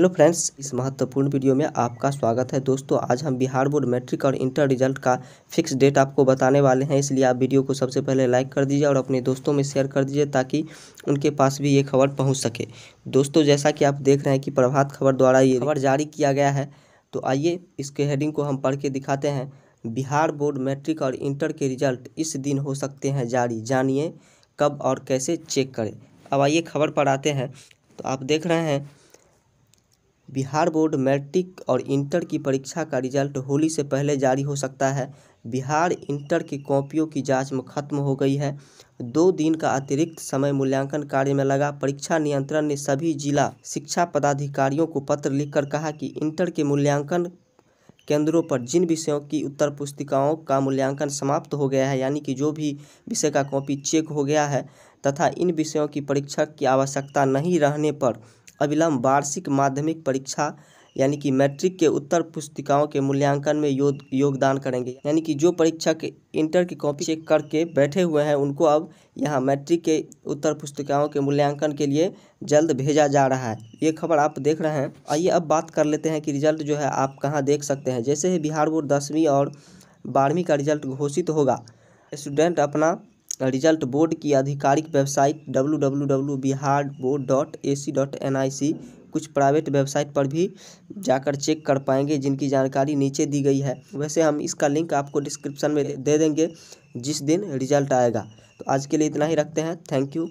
Hello friends, इस महत्वपूर्ण video में आपका स्वागत है। दोस्तों, आज हम बिहार बोर्ड मैट्रिक और इंटर रिज़ल्ट का फिक्स डेट आपको बताने वाले हैं, इसलिए आप वीडियो को सबसे पहले लाइक कर दीजिए और अपने दोस्तों में शेयर कर दीजिए ताकि उनके पास भी ये खबर पहुँच सके। दोस्तों, जैसा कि आप देख रहे हैं कि प्रभात खबर द्वारा ये खबर जारी किया गया है तो आइए इसके हेडिंग को हम पढ़ के दिखाते हैं। बिहार बोर्ड मैट्रिक और इंटर के रिज़ल्ट इस दिन हो सकते हैं जारी, जानिए कब और कैसे चेक करें। अब आइए खबर पर आते हैं। तो आप देख रहे हैं बिहार बोर्ड मैट्रिक और इंटर की परीक्षा का रिज़ल्ट होली से पहले जारी हो सकता है। बिहार इंटर की कॉपियों की जाँच खत्म हो गई है। दो दिन का अतिरिक्त समय मूल्यांकन कार्य में लगा। परीक्षा नियंत्रण ने सभी जिला शिक्षा पदाधिकारियों को पत्र लिखकर कहा कि इंटर के मूल्यांकन केंद्रों पर जिन विषयों की उत्तर पुस्तिकाओं का मूल्यांकन समाप्त हो गया है, यानी कि जो भी विषय का कॉपी चेक हो गया है, तथा इन विषयों की परीक्षा की आवश्यकता नहीं रहने पर अविलंब वार्षिक माध्यमिक परीक्षा, यानी कि मैट्रिक के उत्तर पुस्तिकाओं के मूल्यांकन में योग योगदान करेंगे। यानी कि जो परीक्षा के इंटर की कॉपी चेक करके बैठे हुए हैं, उनको अब यहाँ मैट्रिक के उत्तर पुस्तिकाओं के मूल्यांकन के लिए जल्द भेजा जा रहा है। ये खबर आप देख रहे हैं। आइए अब बात कर लेते हैं कि रिज़ल्ट जो है आप कहाँ देख सकते हैं। जैसे ही बिहार बोर्ड दसवीं और बारहवीं का रिज़ल्ट घोषित होगा, स्टूडेंट अपना रिज़ल्ट बोर्ड की आधिकारिक website W W W Bihar board dot A C dot N I C कुछ प्राइवेट वेबसाइट पर भी जाकर चेक कर पाएँगे, जिनकी जानकारी नीचे दी गई है। वैसे हम इसका लिंक आपको डिस्क्रिप्शन में दे देंगे, जिस दिन रिज़ल्ट आएगा। तो आज के लिए इतना ही रखते हैं। Thank you.